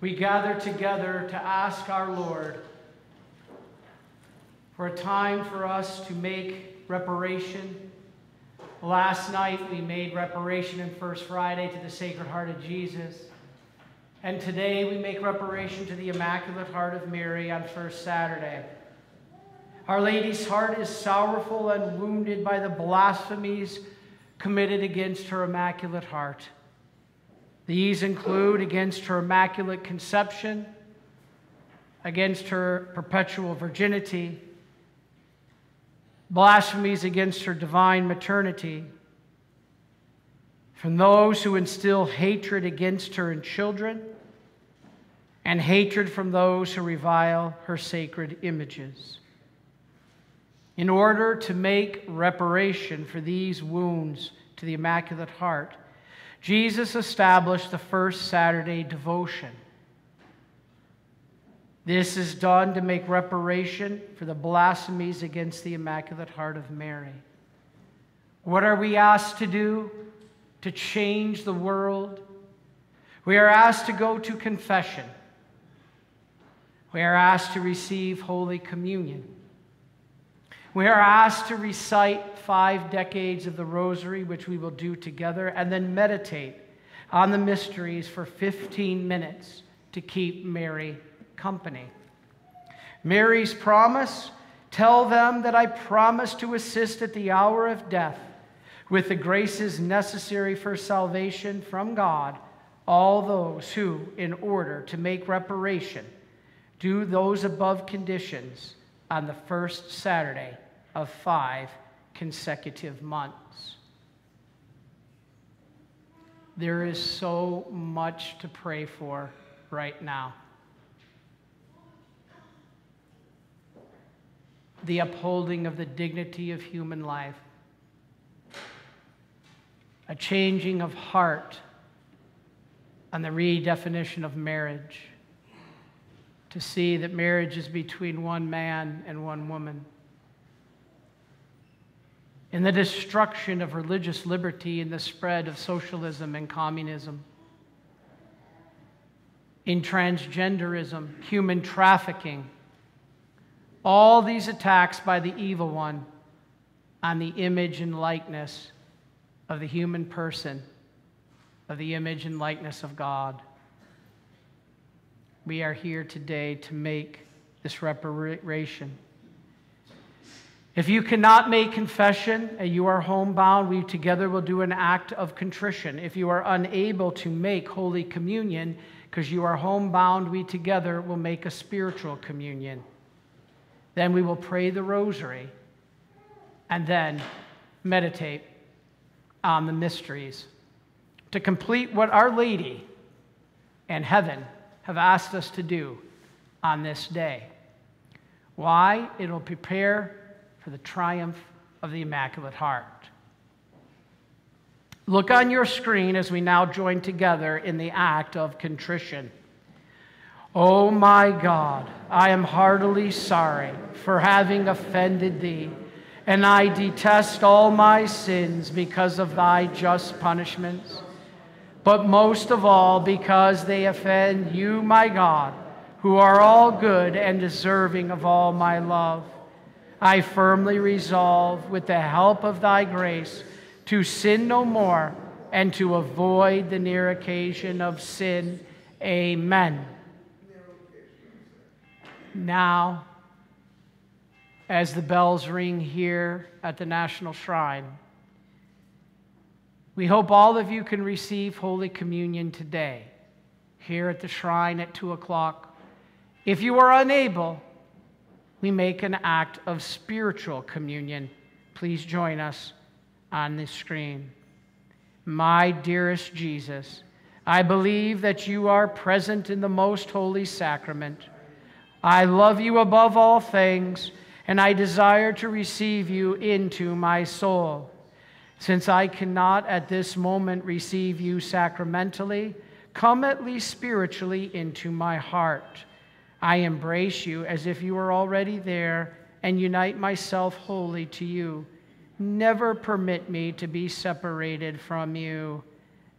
We gather together to ask our Lord for a time for us to make reparation. Last night we made reparation in First Friday to the Sacred Heart of Jesus. And today we make reparation to the Immaculate Heart of Mary on First Saturday. Our Lady's heart is sorrowful and wounded by the blasphemies committed against her Immaculate Heart. These include against her Immaculate Conception, against her perpetual virginity, blasphemies against her divine maternity, from those who instill hatred against her in children, and hatred from those who revile her sacred images. In order to make reparation for these wounds to the Immaculate Heart, Jesus established the first Saturday devotion. This is done to make reparation for the blasphemies against the Immaculate Heart of Mary. What are we asked to do to change the world? We are asked to go to confession. We are asked to receive Holy Communion. We are asked to recite five decades of the Rosary, which we will do together, and then meditate on the mysteries for 15 minutes to keep Mary company. Mary's promise tell them that I promise to assist at the hour of death with the graces necessary for salvation from God all those who, in order to make reparation, do those above conditions on the first Saturday of five consecutive months. There is so much to pray for right now. The upholding of the dignity of human life, a changing of heart, and the redefinition of marriage to see that marriage is between one man and one woman. In the destruction of religious liberty and the spread of socialism and communism. In transgenderism, human trafficking, all these attacks by the evil one on the image and likeness of the human person, of the image and likeness of God we are here today to make this reparation. If you cannot make confession and you are homebound, we together will do an act of contrition. If you are unable to make Holy Communion because you are homebound, we together will make a spiritual communion. Then we will pray the rosary and then meditate on the mysteries to complete what Our Lady and heaven have asked us to do on this day. Why? It'll prepare for the triumph of the Immaculate Heart. Look on your screen as we now join together in the act of contrition. Oh my God, I am heartily sorry for having offended thee, and I detest all my sins because of thy just punishments but most of all because they offend you, my God, who are all good and deserving of all my love. I firmly resolve, with the help of thy grace, to sin no more and to avoid the near occasion of sin. Amen. Now, as the bells ring here at the National Shrine, we hope all of you can receive Holy Communion today, here at the shrine at 2 o'clock. If you are unable, we make an act of spiritual communion. Please join us on this screen. My dearest Jesus, I believe that you are present in the most holy sacrament. I love you above all things, and I desire to receive you into my soul. Since I cannot at this moment receive you sacramentally, come at least spiritually into my heart. I embrace you as if you were already there and unite myself wholly to you. Never permit me to be separated from you.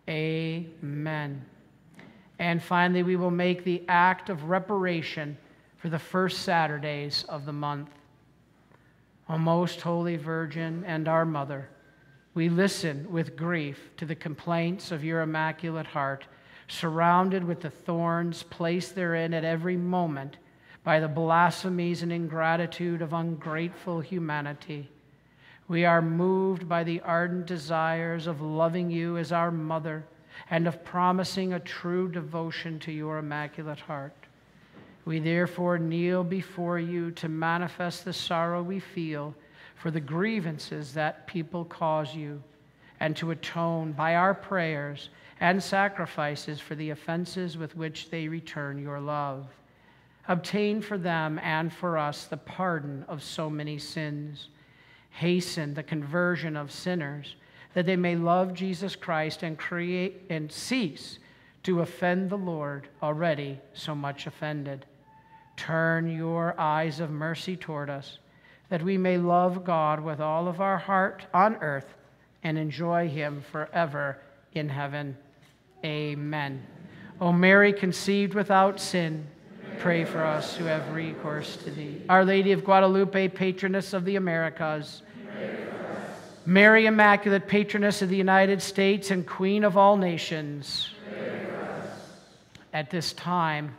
Amen. And finally, we will make the act of reparation for the first Saturdays of the month. O most holy Virgin and our Mother, we listen with grief to the complaints of your Immaculate Heart, surrounded with the thorns placed therein at every moment by the blasphemies and ingratitude of ungrateful humanity. We are moved by the ardent desires of loving you as our mother and of promising a true devotion to your Immaculate Heart. We therefore kneel before you to manifest the sorrow we feel for the grievances that people cause you, and to atone by our prayers and sacrifices for the offenses with which they return your love. Obtain for them and for us the pardon of so many sins. Hasten the conversion of sinners, that they may love Jesus Christ and create and cease to offend the Lord, already so much offended. Turn your eyes of mercy toward us that we may love God with all of our heart on earth and enjoy Him forever in heaven. Amen. O Mary, conceived without sin, pray for us who have recourse to Thee. Our Lady of Guadalupe, patroness of the Americas. Mary, Immaculate, patroness of the United States and Queen of all nations. At this time,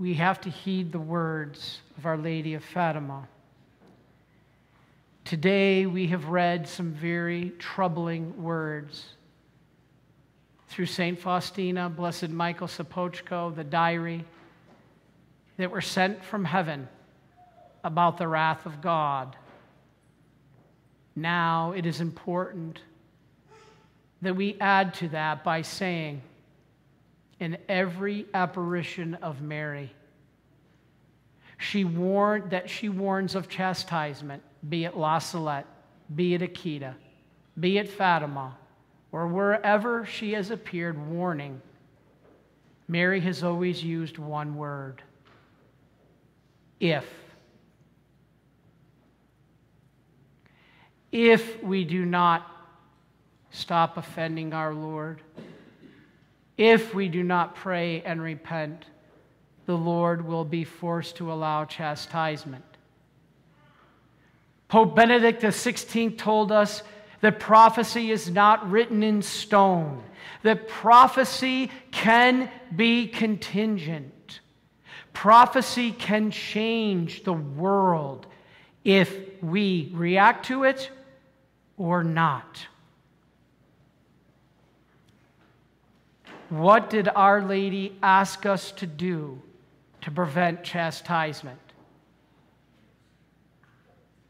we have to heed the words of Our Lady of Fatima. Today, we have read some very troubling words through St. Faustina, Blessed Michael Sopocko, the diary that were sent from heaven about the wrath of God. Now, it is important that we add to that by saying, in every apparition of Mary. She warned that she warns of chastisement, be it La Salette, be it Akita, be it Fatima, or wherever she has appeared warning. Mary has always used one word if. If we do not stop offending our Lord, if we do not pray and repent, the Lord will be forced to allow chastisement. Pope Benedict XVI told us that prophecy is not written in stone, that prophecy can be contingent. Prophecy can change the world if we react to it or not. What did Our Lady ask us to do to prevent chastisement?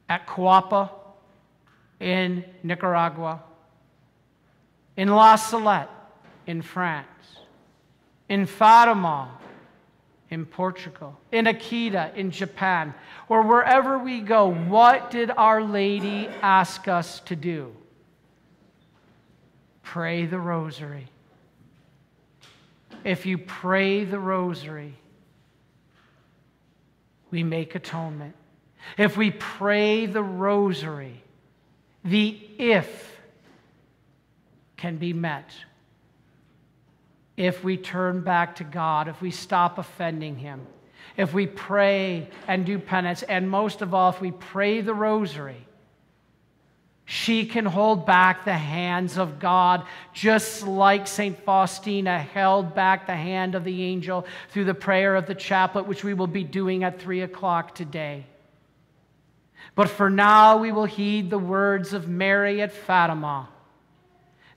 At Cuapa in Nicaragua, in La Salette, in France, in Fatima, in Portugal, in Akita, in Japan, or wherever we go, what did Our Lady ask us to do? Pray the rosary if you pray the rosary, we make atonement. If we pray the rosary, the if can be met. If we turn back to God, if we stop offending Him, if we pray and do penance, and most of all, if we pray the rosary, she can hold back the hands of God, just like St. Faustina held back the hand of the angel through the prayer of the chaplet, which we will be doing at 3 o'clock today. But for now, we will heed the words of Mary at Fatima.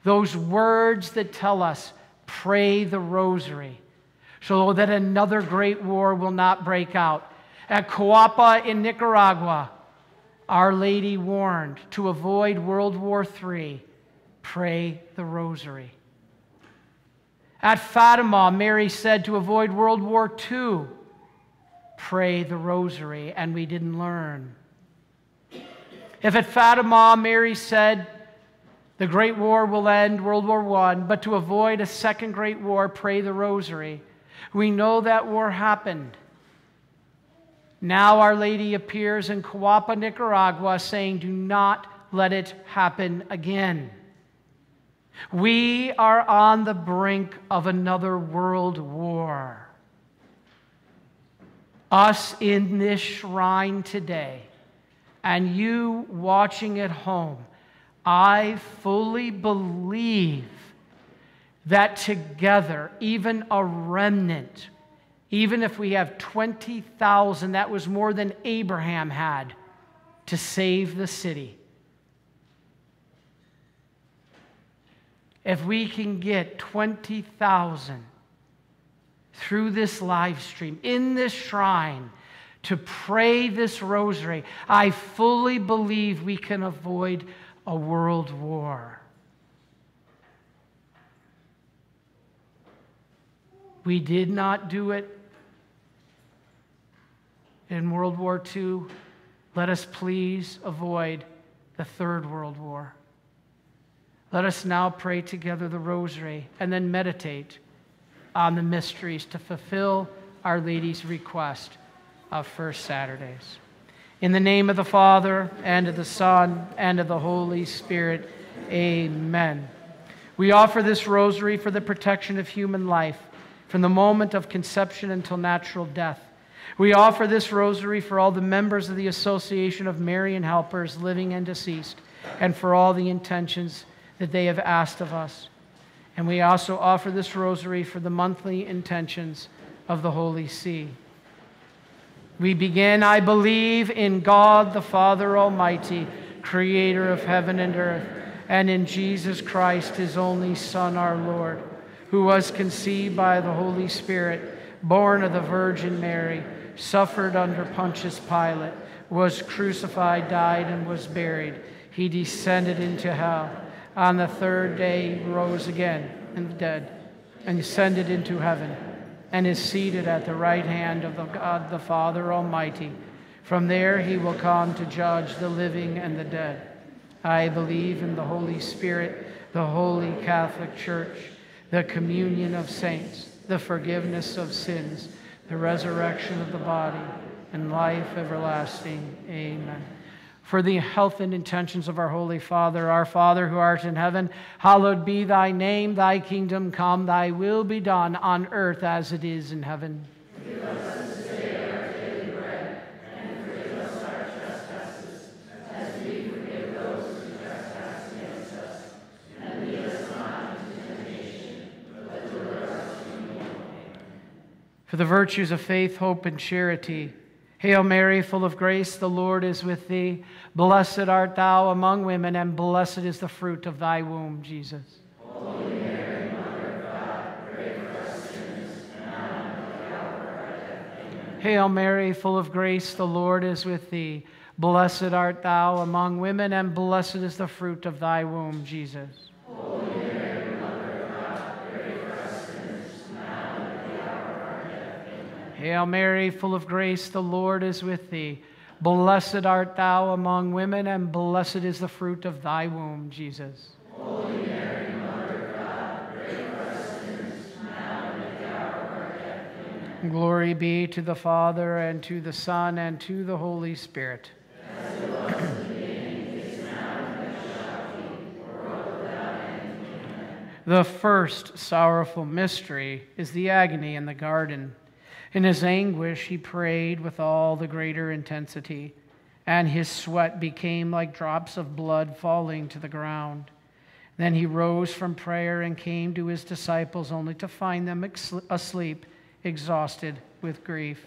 Those words that tell us, pray the rosary, so that another great war will not break out. At Cuapa in Nicaragua, our Lady warned to avoid World War III, pray the rosary. At Fatima, Mary said to avoid World War II, pray the rosary, and we didn't learn. If at Fatima, Mary said, the Great War will end, World War I, but to avoid a second Great War, pray the rosary. We know that war happened. Now, Our Lady appears in Cuapa, Nicaragua, saying, Do not let it happen again. We are on the brink of another world war. Us in this shrine today, and you watching at home, I fully believe that together, even a remnant, even if we have 20,000, that was more than Abraham had to save the city. If we can get 20,000 through this live stream, in this shrine, to pray this rosary, I fully believe we can avoid a world war. We did not do it in World War II. Let us please avoid the Third World War. Let us now pray together the rosary and then meditate on the mysteries to fulfill Our Lady's request of First Saturdays. In the name of the Father, and of the Son, and of the Holy Spirit, amen. We offer this rosary for the protection of human life from the moment of conception until natural death. We offer this rosary for all the members of the Association of Marian Helpers, living and deceased, and for all the intentions that they have asked of us. And we also offer this rosary for the monthly intentions of the Holy See. We begin, I believe in God the Father Almighty, creator of heaven and earth, and in Jesus Christ, his only Son, our Lord who was conceived by the Holy Spirit, born of the Virgin Mary, suffered under Pontius Pilate, was crucified, died, and was buried. He descended into hell. On the third day, he rose again from the dead and ascended into heaven and is seated at the right hand of the God the Father Almighty. From there he will come to judge the living and the dead. I believe in the Holy Spirit, the holy Catholic Church the communion of saints, the forgiveness of sins, the resurrection of the body, and life everlasting. Amen. For the health and intentions of our Holy Father, our Father who art in heaven, hallowed be thy name, thy kingdom come, thy will be done on earth as it is in heaven. For the virtues of faith, hope, and charity. Hail Mary, full of grace, the Lord is with thee. Blessed art thou among women, and blessed is the fruit of thy womb, Jesus. Hail Mary, full of grace, the Lord is with thee. Blessed art thou among women, and blessed is the fruit of thy womb, Jesus. Hail Mary, full of grace, the Lord is with thee. Blessed art thou among women, and blessed is the fruit of thy womb, Jesus. Holy Mary. Glory be to the Father, and to the Son, and to the Holy Spirit. The first sorrowful mystery is the agony in the garden. In his anguish, he prayed with all the greater intensity, and his sweat became like drops of blood falling to the ground. Then he rose from prayer and came to his disciples, only to find them asleep, exhausted with grief.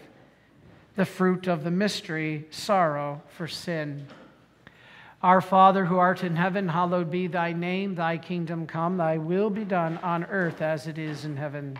The fruit of the mystery, sorrow for sin. Our Father who art in heaven, hallowed be thy name. Thy kingdom come, thy will be done on earth as it is in heaven.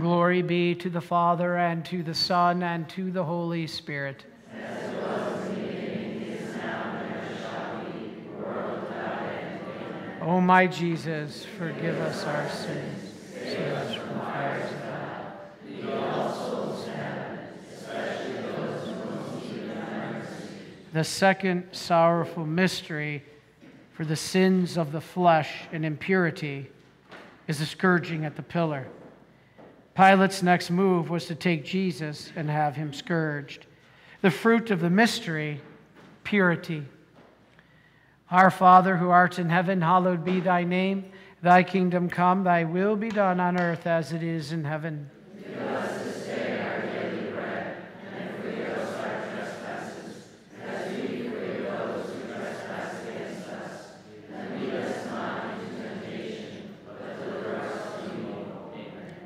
Glory be to the Father, and to the Son, and to the Holy Spirit. O my Jesus, forgive us our sins, save us from the fires of hell. Lead all souls to heaven, especially those most need mercy. The second sorrowful mystery for the sins of the flesh and impurity is the scourging at the pillar. Pilate's next move was to take Jesus and have him scourged. The fruit of the mystery, purity. Our Father who art in heaven, hallowed be thy name. Thy kingdom come, thy will be done on earth as it is in heaven. Give us this day our daily bread, and forgive us our trespasses, as we forgive those who trespass against us. And lead us not into temptation, but deliver us from evil. Amen.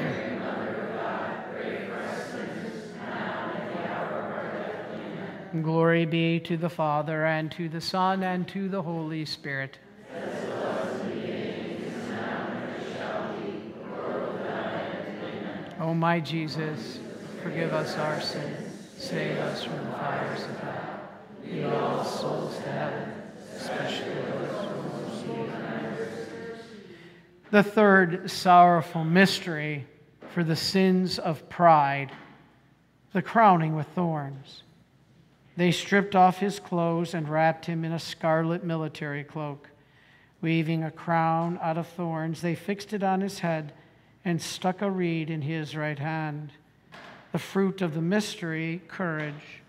Glory be to the Father, and to the Son, and to the Holy Spirit. O my Jesus, forgive us our sins, save us from the fires of hell. Lead all souls to heaven, especially those who most need. The third sorrowful mystery for the sins of pride, the crowning with thorns. They stripped off his clothes and wrapped him in a scarlet military cloak. Weaving a crown out of thorns, they fixed it on his head and stuck a reed in his right hand. The fruit of the mystery, courage.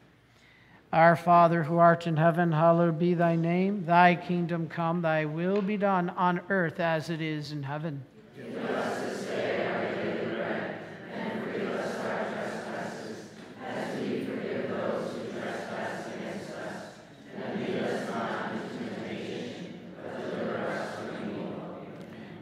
Our Father who art in heaven, hallowed be thy name. Thy kingdom come, thy will be done on earth as it is in heaven. Give us this day our daily bread, and forgive us our trespasses, as we forgive those who trespass against us. And lead us not into temptation, but deliver us from evil.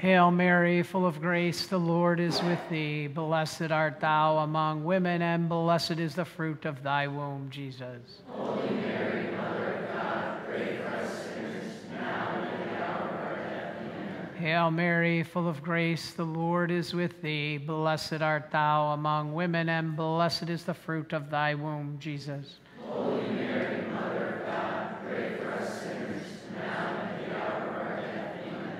Hail Mary, full of grace, the Lord is with thee. Blessed art thou among women, and blessed is the fruit of thy womb, Jesus. Holy Mary, Mother of God, pray for us sinners, now and at the hour of death. Hail Mary, full of grace, the Lord is with thee. Blessed art thou among women, and blessed is the fruit of thy womb, Jesus. Holy Mary, Mother of God, pray for us sinners, now and at the hour of our death. Amen.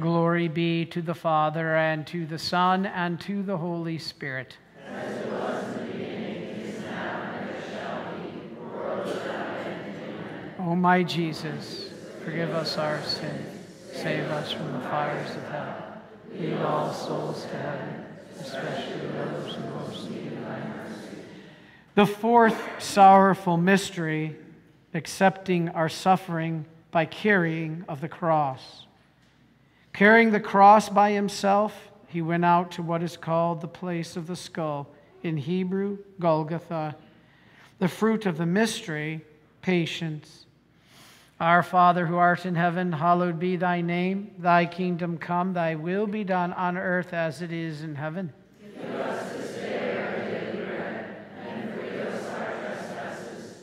Glory be to the Father, and to the Son, and to the Holy Spirit. As it was in the beginning, is now, and shall be, world without end. Amen. O my Jesus, forgive us our sins, save us from the fires of hell. Lead all souls to heaven, especially those who most need mercy. The fourth sorrowful mystery, accepting our suffering by carrying of the cross. Carrying the cross by himself, he went out to what is called the place of the skull, in Hebrew, Golgotha. The fruit of the mystery, patience. Our Father who art in heaven, hallowed be thy name. Thy kingdom come, thy will be done on earth as it is in heaven. Give us this day our daily bread, and forgive us our trespasses,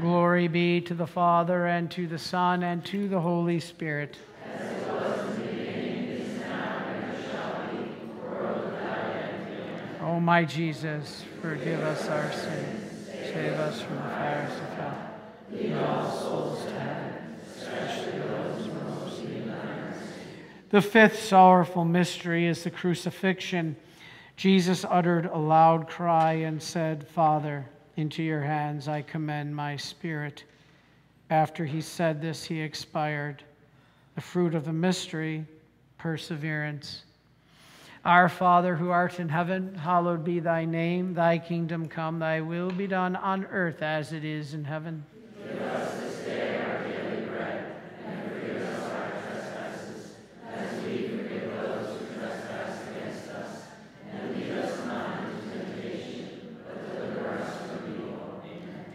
Glory be to the Father, and to the Son, and to the Holy Spirit. As it was in the beginning, is now, and ever shall be, world without end. Amen. O my Jesus, forgive us our sins, save us from the fires of hell. Lead all souls to heaven, especially those most mercy. The fifth sorrowful mystery is the crucifixion. Jesus uttered a loud cry and said, Father, into your hands I commend my spirit. After he said this, he expired. The fruit of the mystery, perseverance. Our Father who art in heaven, hallowed be thy name. Thy kingdom come, thy will be done on earth as it is in heaven. Give us this day our daily bread, and forgive us our trespasses, as we forgive those who trespass against us. And lead us not into temptation, but deliver us from evil. Amen.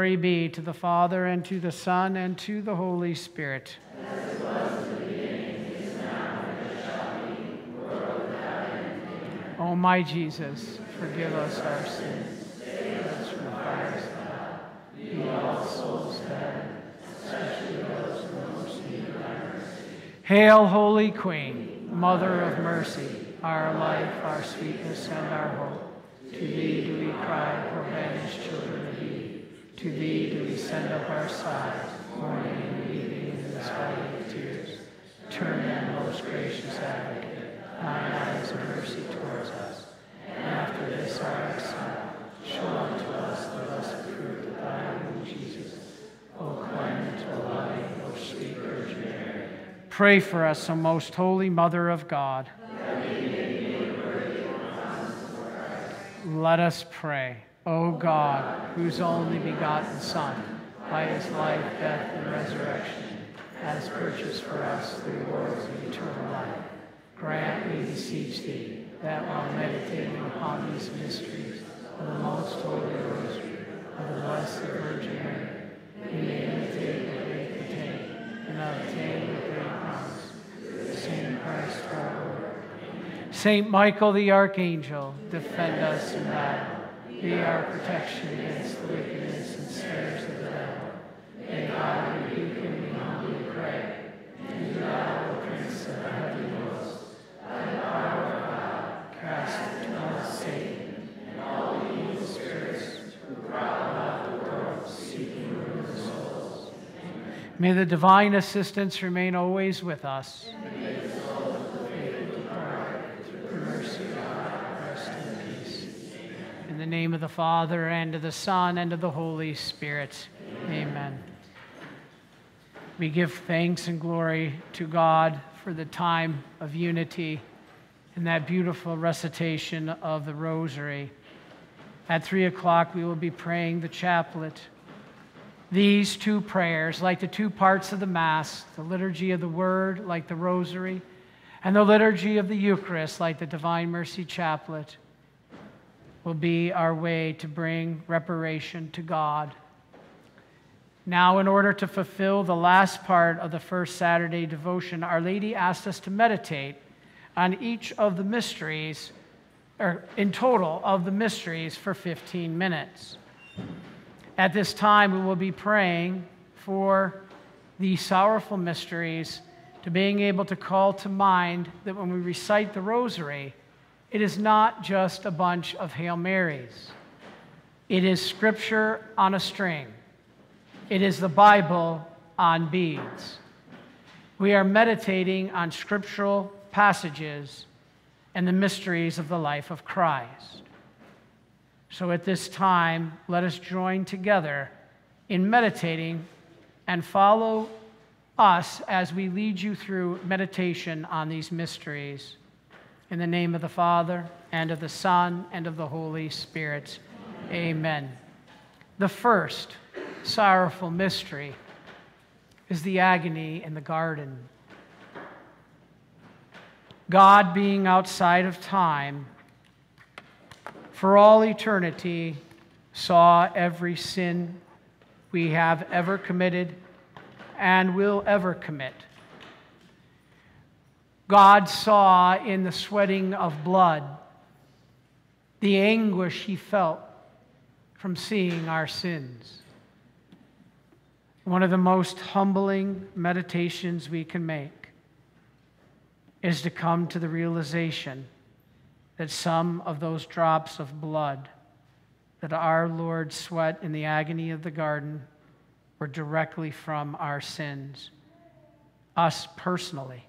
Glory be to the Father, and to the Son, and to the Holy Spirit. O oh, my Jesus, forgive us our sins, save us from the fires of hell, lead all souls heaven, especially those who. Hail, Holy Queen, Mother of mercy, our life, our sweetness, and our hope. To thee do we cry, poor banished children. To thee do we send up our sighs, mourning and weeping in this valley of tears. Turn then, most gracious advocate, thine eyes of mercy towards us. And after this our exile, show unto us the blessed fruit of thy womb, Jesus. O clement, O loving, O sweet Virgin Mary. Pray for us, O most holy Mother of God. Let us pray. O God, whose only begotten Son, by his life, death, and resurrection, has purchased for us the rewards of eternal life, grant, we beseech thee, that while meditating upon these mysteries of the most holy rosary of the Blessed Virgin Mary, we may imitate what they contain and obtain what they promise. Saint Christ our Lord. Saint Michael the Archangel, defend us in battle be our protection against the wickedness and snares of the devil. May God rebuke him, we humbly pray. And thou, O Prince of the heavenly host, by the power of God, cast hell Satan and all the evil spirits who prowl about the world, seeking ruin of souls. May the divine assistance remain always with us. The name of the Father, and of the Son, and of the Holy Spirit. Amen. We give thanks and glory to God for the time of unity and that beautiful recitation of the Rosary. At three o'clock, we will be praying the chaplet. These two prayers, like the two parts of the Mass, the liturgy of the Word, like the Rosary, and the liturgy of the Eucharist, like the Divine Mercy Chaplet, will be our way to bring reparation to God. Now, in order to fulfill the last part of the first Saturday devotion, Our Lady asked us to meditate on each of the mysteries, or in total of the mysteries, for 15 minutes. At this time, we will be praying for the sorrowful mysteries, to being able to call to mind that when we recite the rosary, it is not just a bunch of Hail Marys. It is scripture on a string. It is the Bible on beads. We are meditating on scriptural passages and the mysteries of the life of Christ. So at this time, let us join together in meditating and follow us as we lead you through meditation on these mysteries. In the name of the Father, and of the Son, and of the Holy Spirit. Amen. The first sorrowful mystery is the agony in the garden. God, being outside of time, for all eternity, saw every sin we have ever committed and will ever commit. God saw in the sweating of blood the anguish he felt from seeing our sins. One of the most humbling meditations we can make is to come to the realization that some of those drops of blood that our Lord sweat in the agony of the garden were directly from our sins, us personally.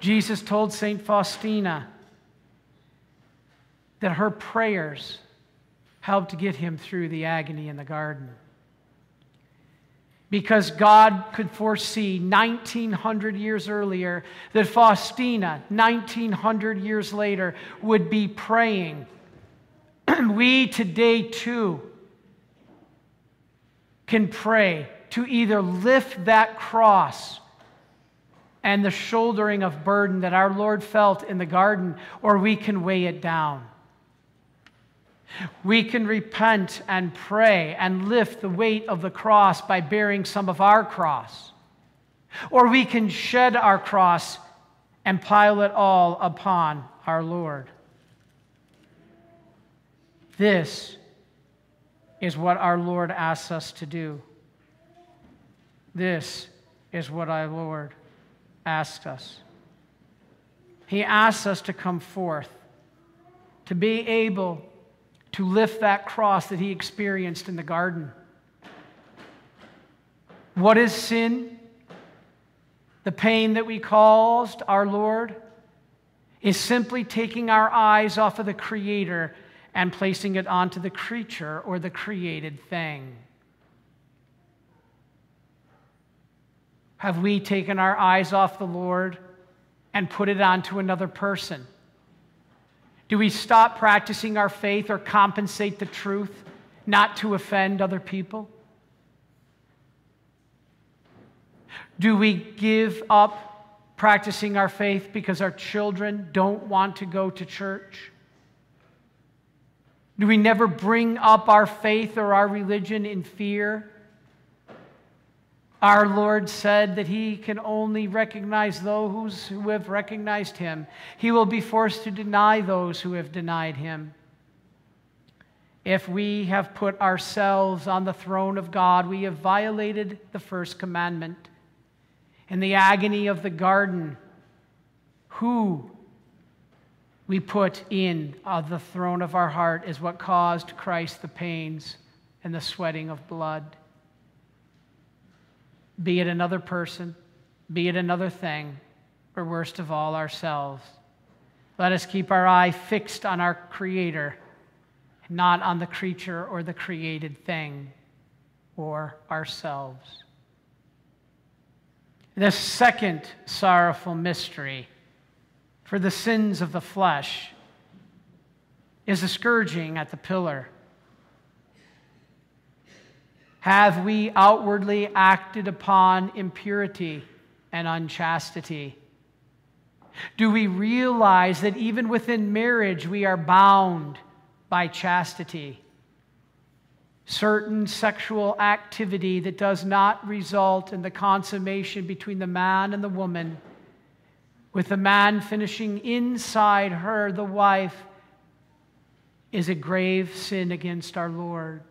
Jesus told St. Faustina that her prayers helped get him through the agony in the garden. Because God could foresee 1900 years earlier that Faustina, 1900 years later, would be praying. we today too can pray to either lift that cross and the shouldering of burden that our Lord felt in the garden, or we can weigh it down. We can repent and pray and lift the weight of the cross by bearing some of our cross. Or we can shed our cross and pile it all upon our Lord. This is what our Lord asks us to do. This is what our Lord asks us. He asks us to come forth, to be able to lift that cross that he experienced in the garden. What is sin? The pain that we caused our Lord is simply taking our eyes off of the Creator and placing it onto the creature or the created thing. Have we taken our eyes off the Lord and put it onto another person? Do we stop practicing our faith or compensate the truth not to offend other people? Do we give up practicing our faith because our children don't want to go to church? Do we never bring up our faith or our religion in fear? Our Lord said that He can only recognize those who have recognized Him. He will be forced to deny those who have denied Him. If we have put ourselves on the throne of God, we have violated the first commandment. In the agony of the garden, who we put in of the throne of our heart is what caused Christ the pains and the sweating of blood be it another person, be it another thing, or worst of all, ourselves. Let us keep our eye fixed on our Creator, not on the creature or the created thing or ourselves. The second sorrowful mystery for the sins of the flesh is the scourging at the pillar. Have we outwardly acted upon impurity and unchastity? Do we realize that even within marriage we are bound by chastity? Certain sexual activity that does not result in the consummation between the man and the woman, with the man finishing inside her, the wife, is a grave sin against our Lord.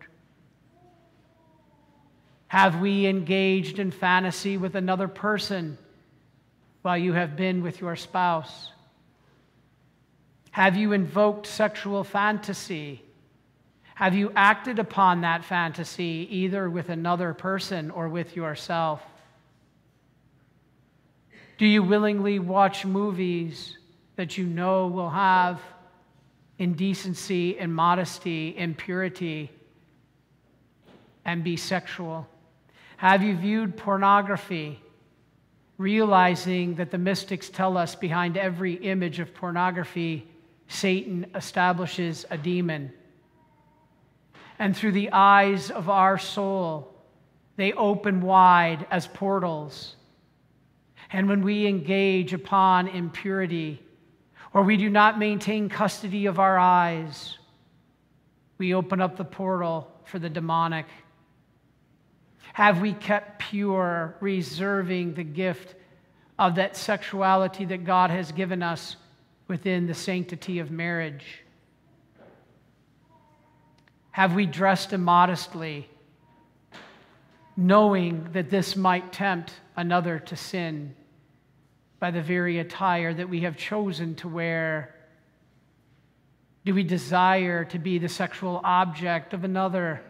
Have we engaged in fantasy with another person while you have been with your spouse? Have you invoked sexual fantasy? Have you acted upon that fantasy either with another person or with yourself? Do you willingly watch movies that you know will have indecency, and immodesty, impurity, and be sexual? Have you viewed pornography, realizing that the mystics tell us behind every image of pornography, Satan establishes a demon? And through the eyes of our soul, they open wide as portals. And when we engage upon impurity, or we do not maintain custody of our eyes, we open up the portal for the demonic have we kept pure, reserving the gift of that sexuality that God has given us within the sanctity of marriage? Have we dressed immodestly, knowing that this might tempt another to sin by the very attire that we have chosen to wear? Do we desire to be the sexual object of another?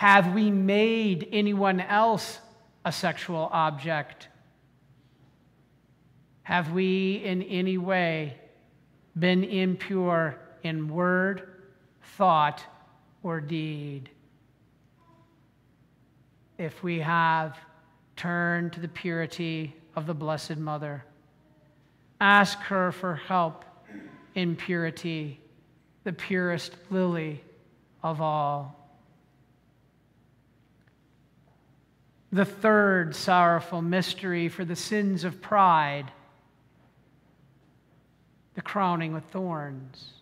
Have we made anyone else a sexual object? Have we in any way been impure in word, thought, or deed? If we have, turn to the purity of the Blessed Mother. Ask her for help in purity, the purest lily of all. The third sorrowful mystery for the sins of pride, the crowning with thorns.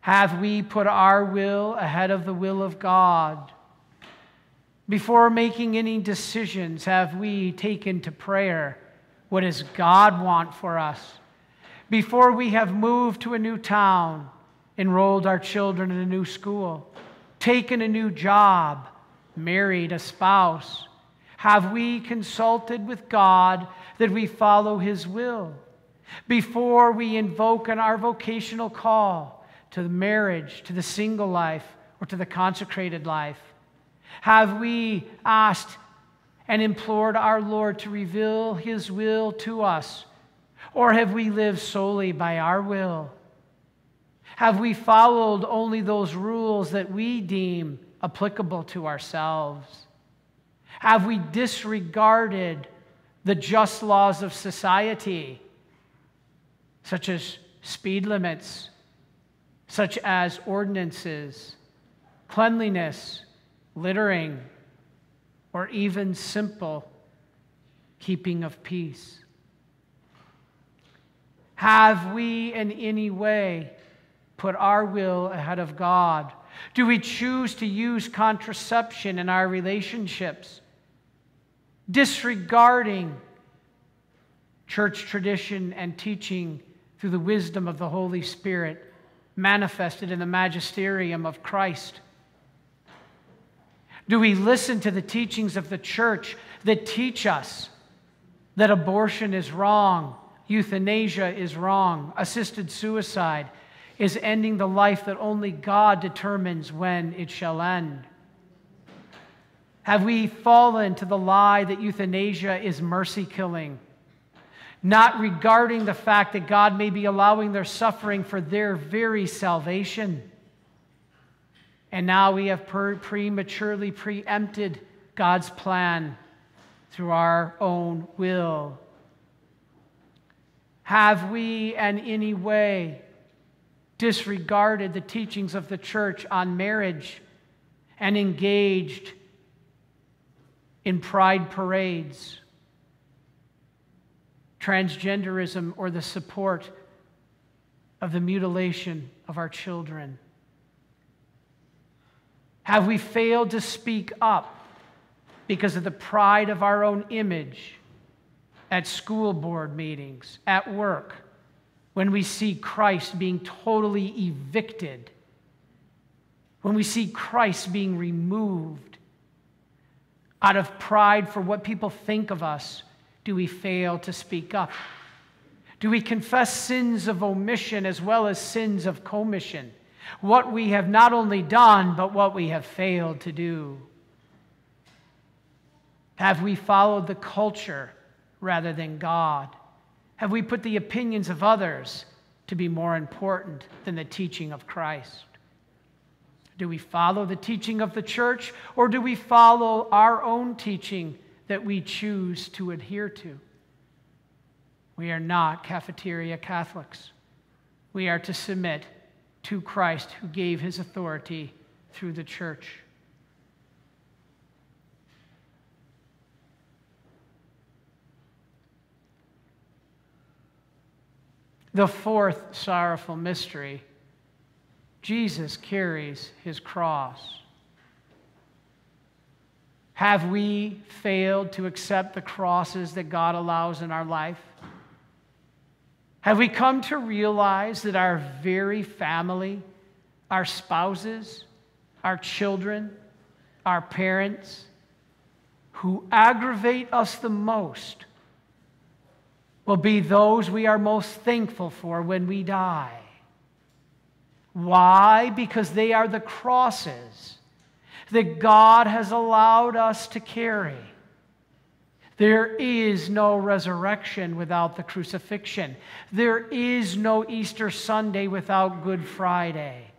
Have we put our will ahead of the will of God? Before making any decisions, have we taken to prayer what does God want for us? Before we have moved to a new town, enrolled our children in a new school, taken a new job, married a spouse, have we consulted with God that we follow His will? Before we invoke in our vocational call to the marriage, to the single life, or to the consecrated life, have we asked and implored our Lord to reveal His will to us? Or have we lived solely by our will? Have we followed only those rules that we deem applicable to ourselves? Have we disregarded the just laws of society, such as speed limits, such as ordinances, cleanliness, littering, or even simple keeping of peace? Have we in any way put our will ahead of God? Do we choose to use contraception in our relationships, disregarding church tradition and teaching through the wisdom of the Holy Spirit manifested in the magisterium of Christ? Do we listen to the teachings of the church that teach us that abortion is wrong, euthanasia is wrong, assisted suicide is ending the life that only God determines when it shall end? Have we fallen to the lie that euthanasia is mercy killing, not regarding the fact that God may be allowing their suffering for their very salvation? And now we have prematurely preempted God's plan through our own will. Have we in any way disregarded the teachings of the church on marriage and engaged in pride parades, transgenderism, or the support of the mutilation of our children? Have we failed to speak up because of the pride of our own image at school board meetings, at work, when we see Christ being totally evicted, when we see Christ being removed? Out of pride for what people think of us, do we fail to speak up? Do we confess sins of omission as well as sins of commission? what we have not only done, but what we have failed to do? Have we followed the culture rather than God? Have we put the opinions of others to be more important than the teaching of Christ? Do we follow the teaching of the church or do we follow our own teaching that we choose to adhere to? We are not cafeteria Catholics. We are to submit to Christ who gave his authority through the church. The fourth sorrowful mystery Jesus carries his cross. Have we failed to accept the crosses that God allows in our life? Have we come to realize that our very family, our spouses, our children, our parents, who aggravate us the most will be those we are most thankful for when we die. Why? Because they are the crosses that God has allowed us to carry. There is no resurrection without the crucifixion. There is no Easter Sunday without Good Friday.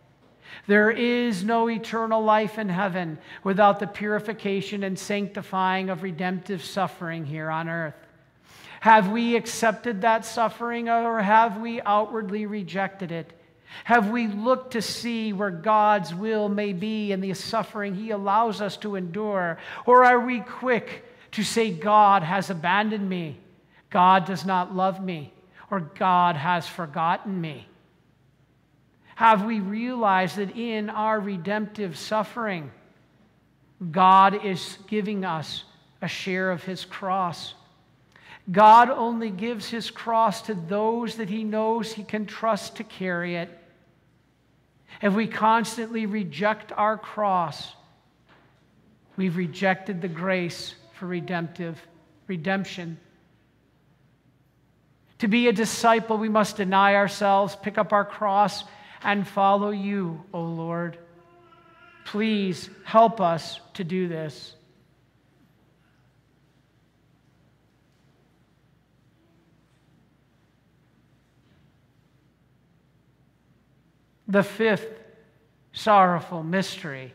There is no eternal life in heaven without the purification and sanctifying of redemptive suffering here on earth. Have we accepted that suffering or have we outwardly rejected it? Have we looked to see where God's will may be in the suffering He allows us to endure? Or are we quick to say, God has abandoned me, God does not love me, or God has forgotten me? Have we realized that in our redemptive suffering, God is giving us a share of His cross? God only gives his cross to those that he knows he can trust to carry it. If we constantly reject our cross, we've rejected the grace for redemptive redemption. To be a disciple, we must deny ourselves, pick up our cross, and follow you, O Lord. Please help us to do this. The fifth sorrowful mystery,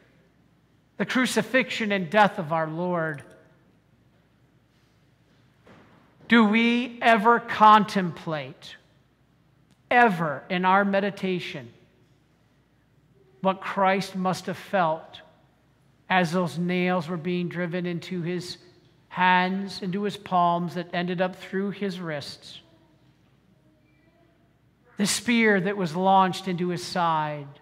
the crucifixion and death of our Lord. Do we ever contemplate, ever in our meditation, what Christ must have felt as those nails were being driven into his hands, into his palms that ended up through his wrists? The spear that was launched into his side,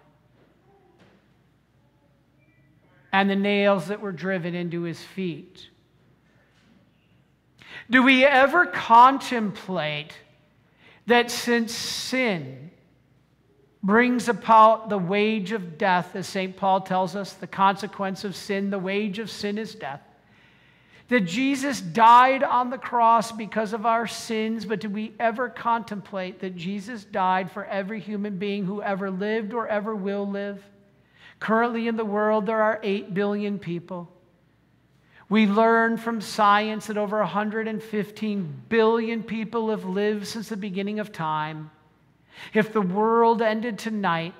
and the nails that were driven into his feet. Do we ever contemplate that since sin brings about the wage of death, as St. Paul tells us, the consequence of sin, the wage of sin is death? That Jesus died on the cross because of our sins, but did we ever contemplate that Jesus died for every human being who ever lived or ever will live? Currently in the world, there are 8 billion people. We learn from science that over 115 billion people have lived since the beginning of time. If the world ended tonight,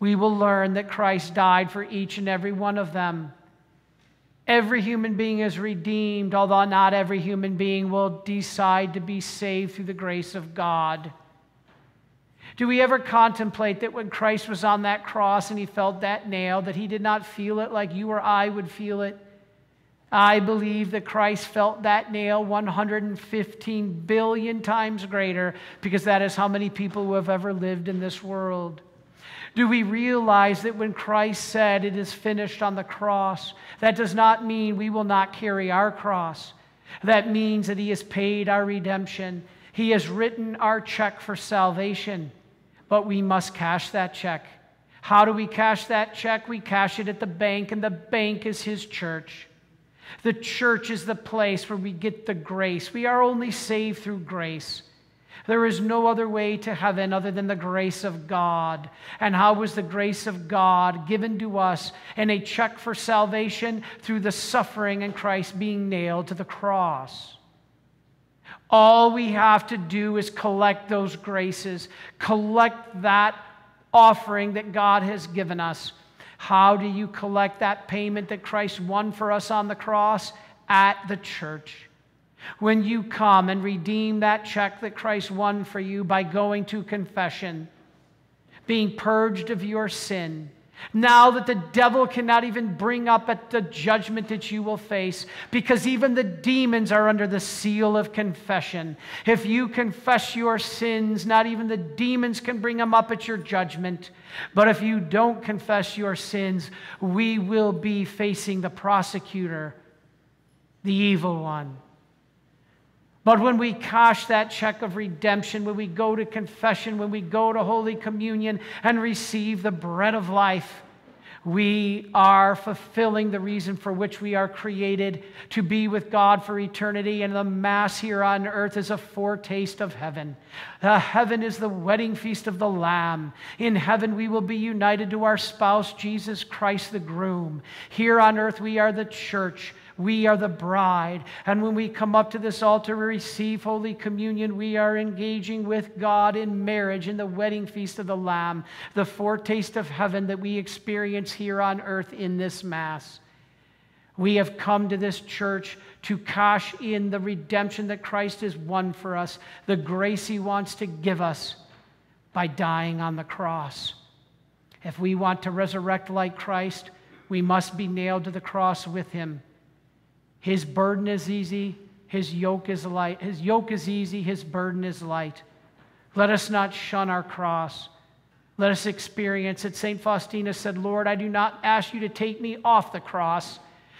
we will learn that Christ died for each and every one of them. Every human being is redeemed, although not every human being will decide to be saved through the grace of God. Do we ever contemplate that when Christ was on that cross and he felt that nail, that he did not feel it like you or I would feel it? I believe that Christ felt that nail 115 billion times greater because that is how many people who have ever lived in this world. Do we realize that when Christ said it is finished on the cross, that does not mean we will not carry our cross? That means that He has paid our redemption. He has written our check for salvation, but we must cash that check. How do we cash that check? We cash it at the bank, and the bank is His church. The church is the place where we get the grace. We are only saved through grace. There is no other way to heaven other than the grace of God. And how was the grace of God given to us in a check for salvation through the suffering and Christ being nailed to the cross? All we have to do is collect those graces, collect that offering that God has given us. How do you collect that payment that Christ won for us on the cross? At the church. When you come and redeem that check that Christ won for you by going to confession, being purged of your sin, now that the devil cannot even bring up at the judgment that you will face, because even the demons are under the seal of confession. If you confess your sins, not even the demons can bring them up at your judgment. But if you don't confess your sins, we will be facing the prosecutor, the evil one. But when we cash that check of redemption, when we go to confession, when we go to Holy Communion and receive the bread of life, we are fulfilling the reason for which we are created to be with God for eternity. And the Mass here on earth is a foretaste of heaven. The heaven is the wedding feast of the Lamb. In heaven, we will be united to our spouse, Jesus Christ, the groom. Here on earth, we are the church. We are the bride. And when we come up to this altar to receive Holy Communion, we are engaging with God in marriage in the wedding feast of the Lamb, the foretaste of heaven that we experience here on earth in this Mass. We have come to this church to cash in the redemption that Christ has won for us, the grace he wants to give us by dying on the cross. If we want to resurrect like Christ, we must be nailed to the cross with him. His burden is easy, his yoke is light. His yoke is easy, his burden is light. Let us not shun our cross. Let us experience it. St. Faustina said, Lord, I do not ask you to take me off the cross.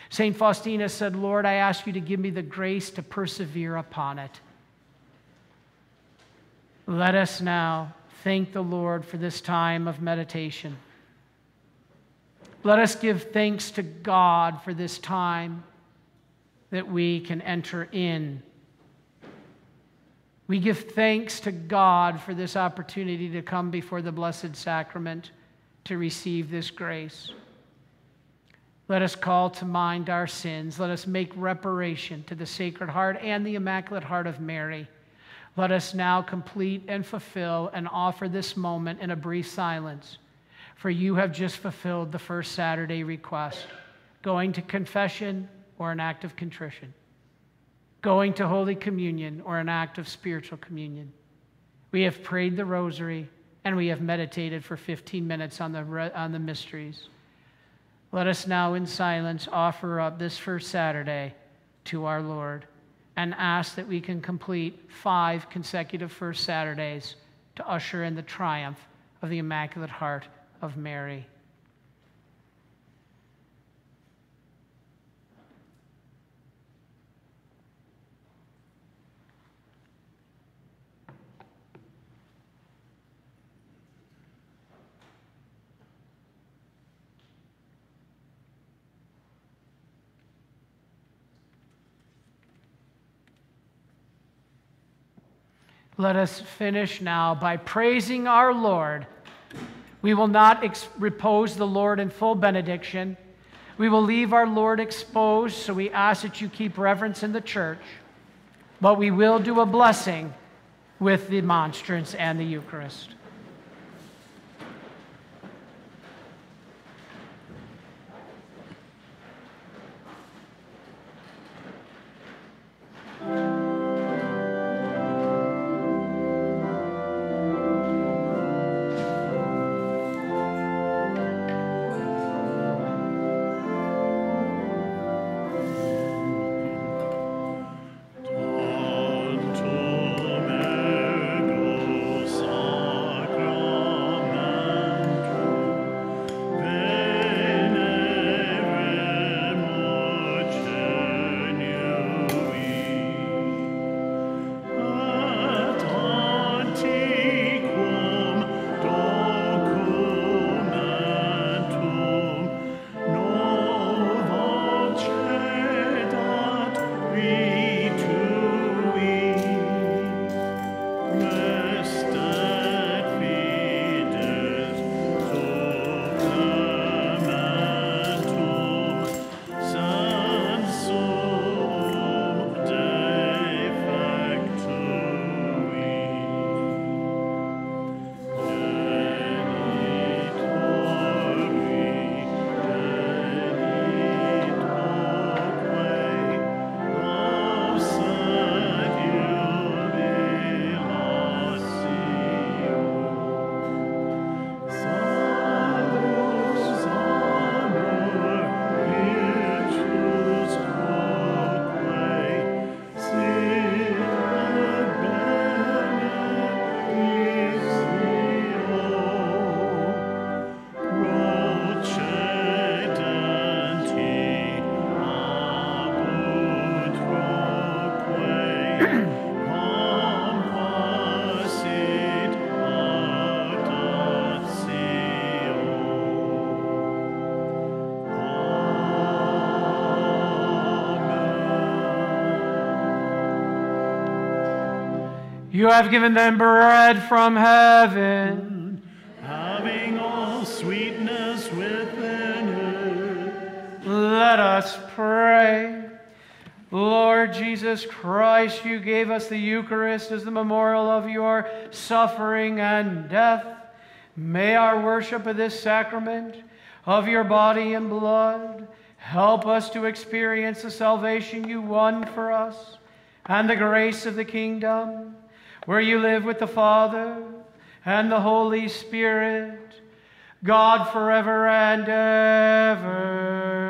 St. Faustina said, Lord, I ask you to give me the grace to persevere upon it. Let us now thank the Lord for this time of meditation. Let us give thanks to God for this time that we can enter in. We give thanks to God for this opportunity to come before the Blessed Sacrament to receive this grace. Let us call to mind our sins. Let us make reparation to the Sacred Heart and the Immaculate Heart of Mary. Let us now complete and fulfill and offer this moment in a brief silence. For you have just fulfilled the first Saturday request going to confession or an act of contrition, going to Holy Communion or an act of spiritual communion. We have prayed the rosary and we have meditated for 15 minutes on the, on the mysteries. Let us now, in silence, offer up this first Saturday to our Lord and ask that we can complete five consecutive first Saturdays to usher in the triumph of the Immaculate Heart of Mary. Let us finish now by praising our Lord. We will not ex- repose the Lord in full benediction. We will leave our Lord exposed, so we ask that you keep reverence in the church. But we will do a blessing with the monstrance and the Eucharist. You have given them bread from heaven. having all sweetness within it. Let us pray. Lord Jesus Christ, you gave us the Eucharist as the memorial of your suffering and death. May our worship of this sacrament, of your body and blood, help us to experience the salvation you won for us and the grace of the kingdom, where you live with the Father and the Holy Spirit, God forever and ever.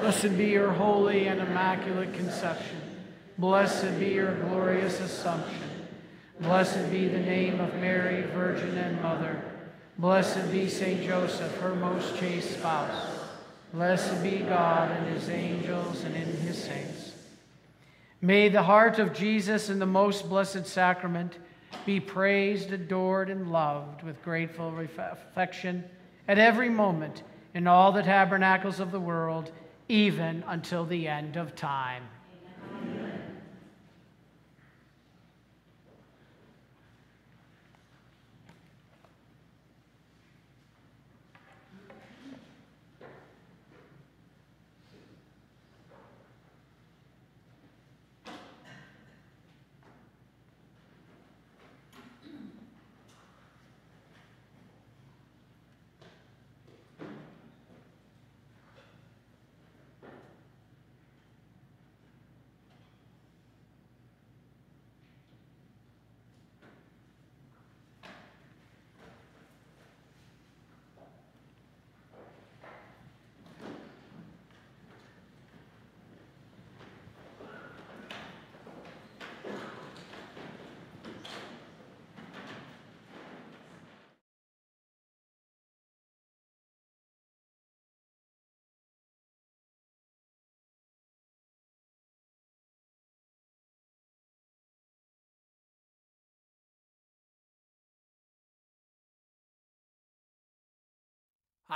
Blessed be your holy and immaculate conception. Blessed be your glorious assumption. Blessed be the name of Mary, Virgin and Mother. Blessed be Saint Joseph, her most chaste spouse. Blessed be God and his angels and in his saints. May the heart of Jesus in the most blessed sacrament be praised, adored, and loved with grateful affection at every moment in all the tabernacles of the world, even until the end of time.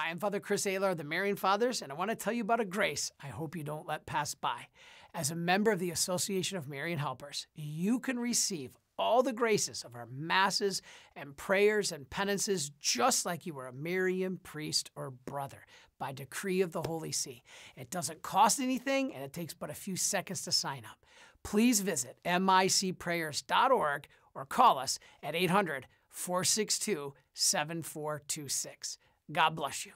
Hi, I'm Father Chris Alar of the Marian Fathers, and I want to tell you about a grace I hope you don't let pass by. As a member of the Association of Marian Helpers, you can receive all the graces of our masses and prayers and penances just like you were a Marian priest or brother by decree of the Holy See. It doesn't cost anything and it takes but a few seconds to sign up. Please visit micprayers.org or call us at 800 462 7426. God bless you.